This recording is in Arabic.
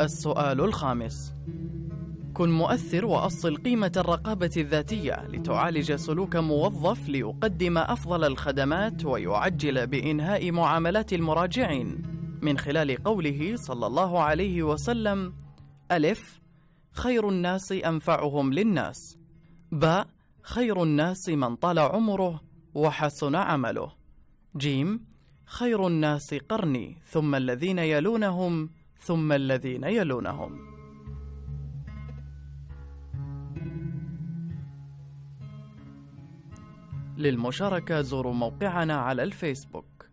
السؤال الخامس. كن مؤثر وأصل قيمة الرقابة الذاتية لتعالج سلوك موظف ليقدم أفضل الخدمات ويعجل بإنهاء معاملات المراجعين. من خلال قوله صلى الله عليه وسلم ألف خير الناس أنفعهم للناس. باء خير الناس من طال عمره وحسن عمله. جيم خير الناس قرني ثم الذين يلونهم ثم الذين يلونهم. للمشاركة زوروا موقعنا على الفيسبوك.